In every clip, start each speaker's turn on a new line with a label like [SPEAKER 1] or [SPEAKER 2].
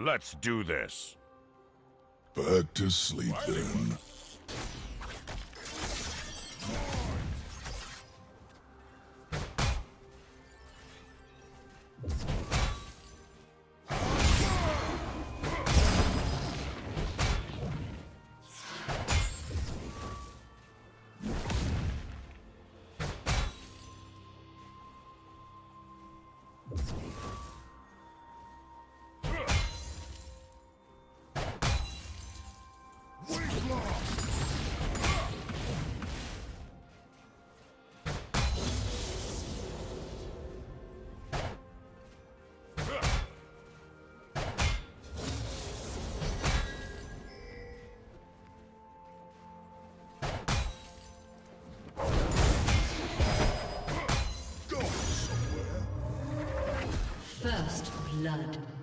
[SPEAKER 1] Let's do this.
[SPEAKER 2] Back to sleep then.
[SPEAKER 3] Blood.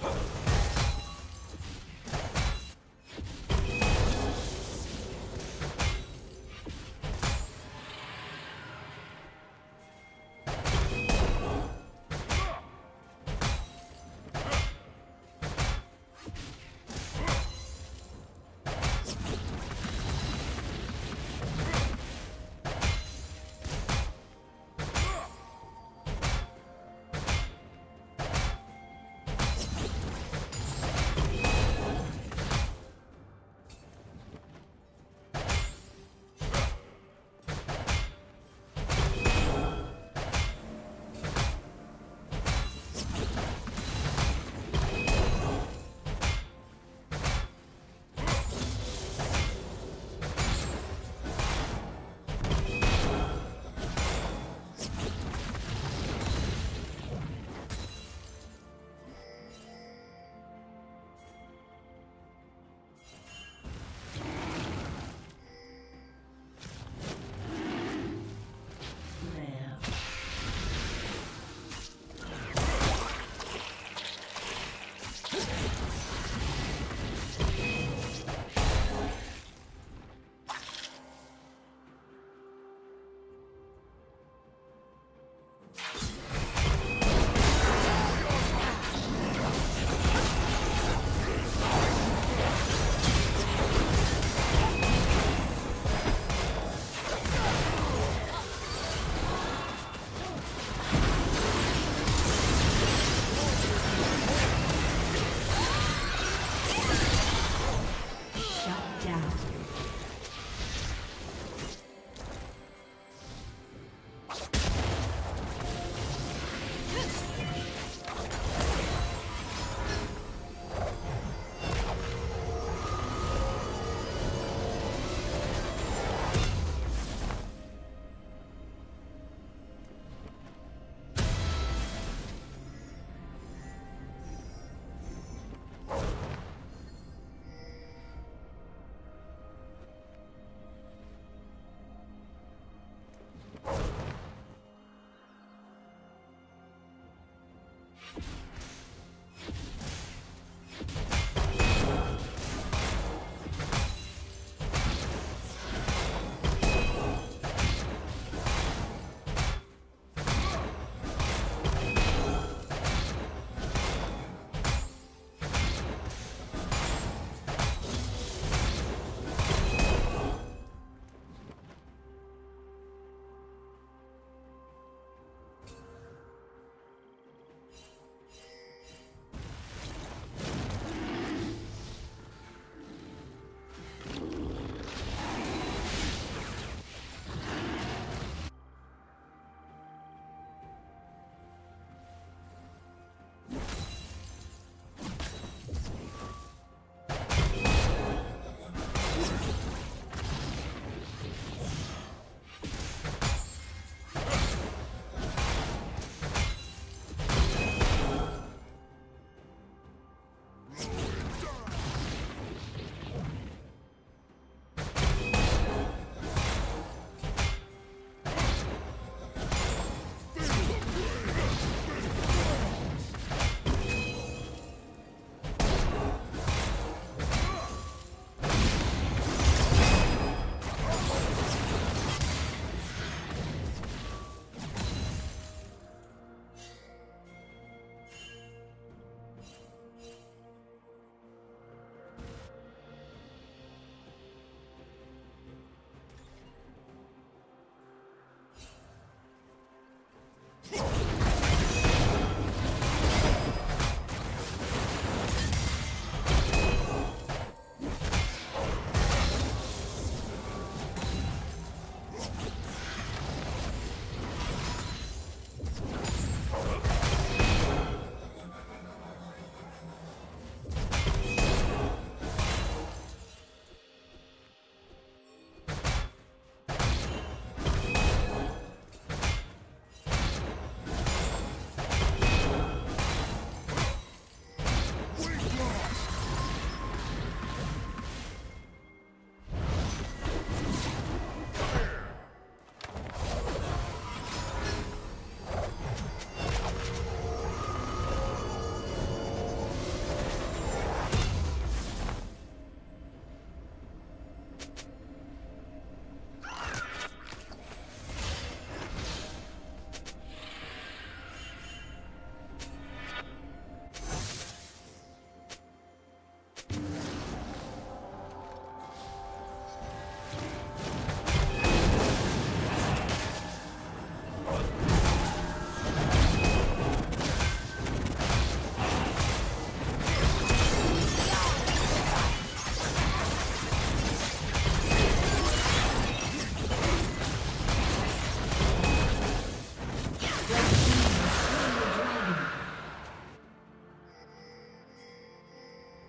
[SPEAKER 3] Huh.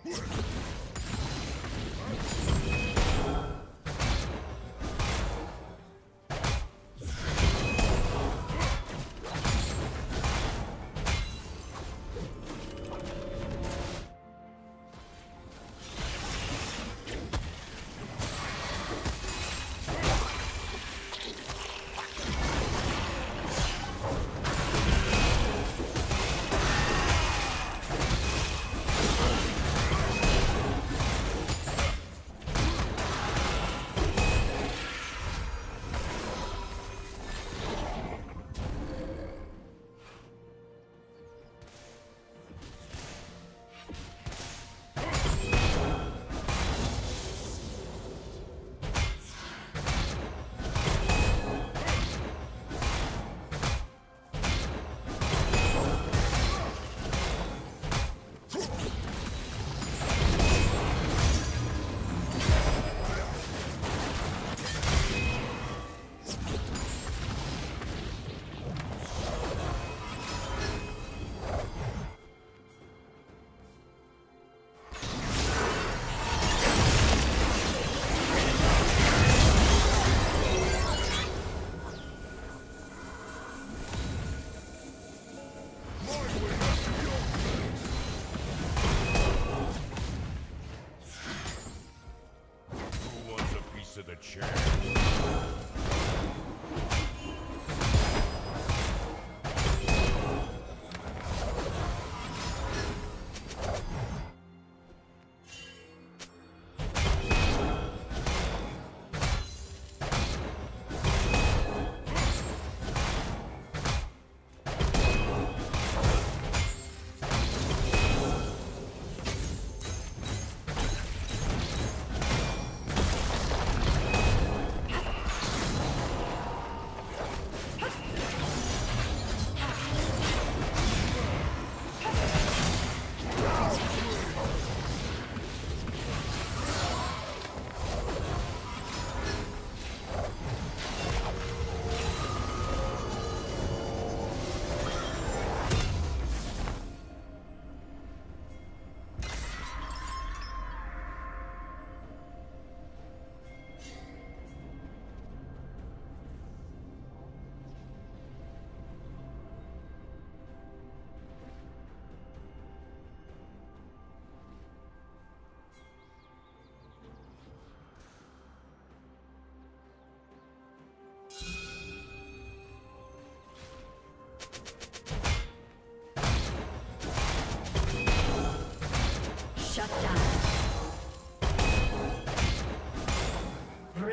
[SPEAKER 3] First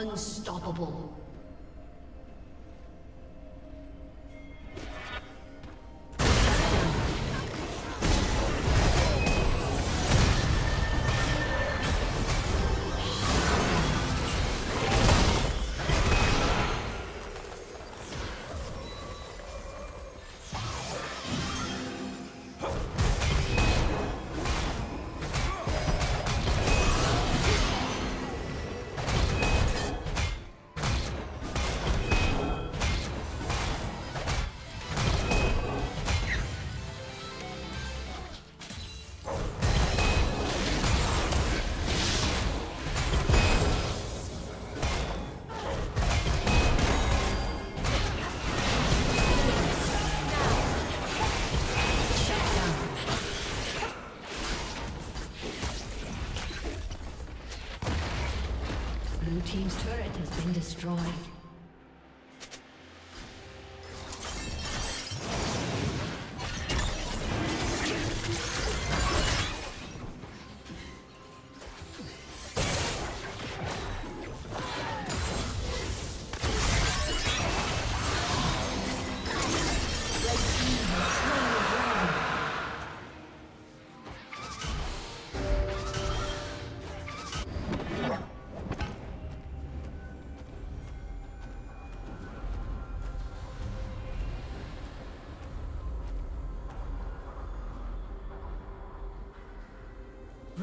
[SPEAKER 3] Unstoppable. Destroyed.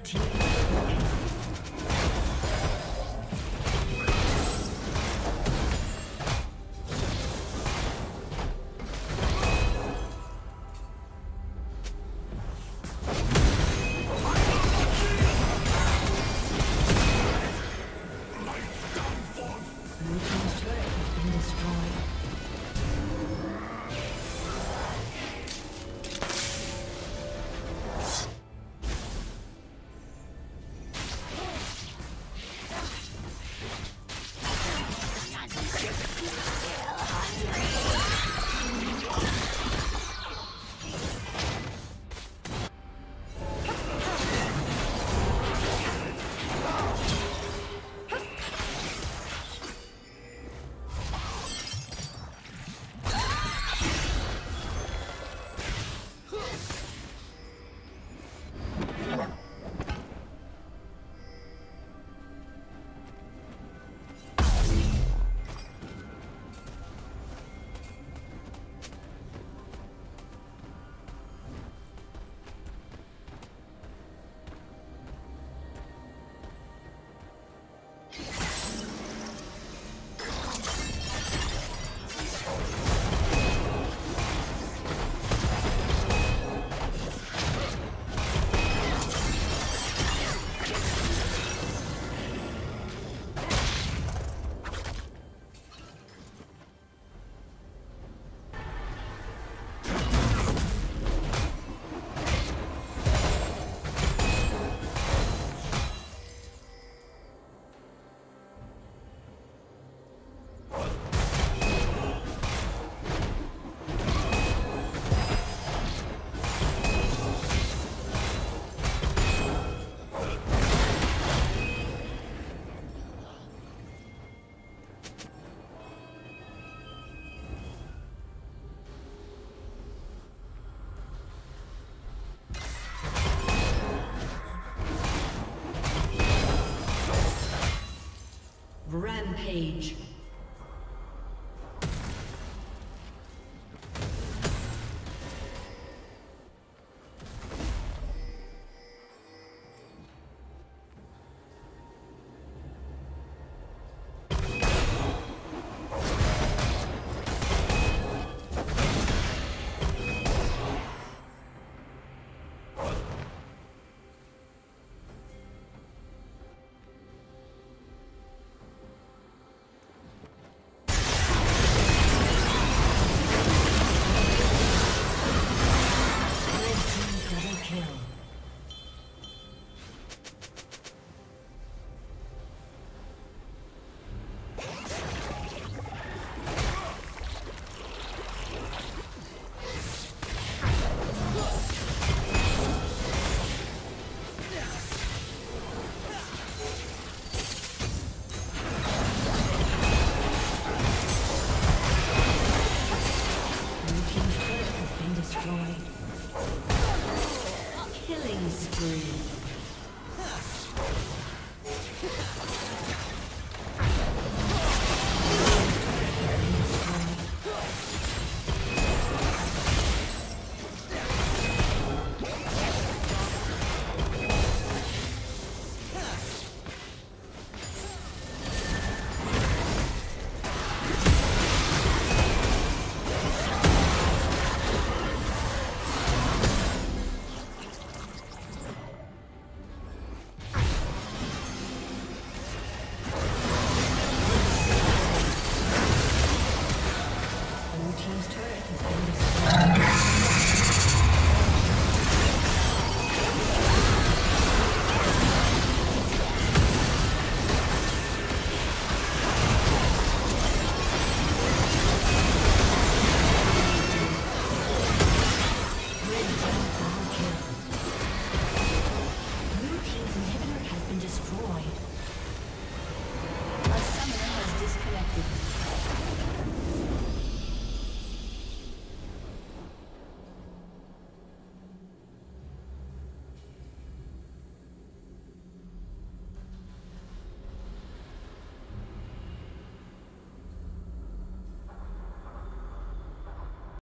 [SPEAKER 3] Red team. Rampage.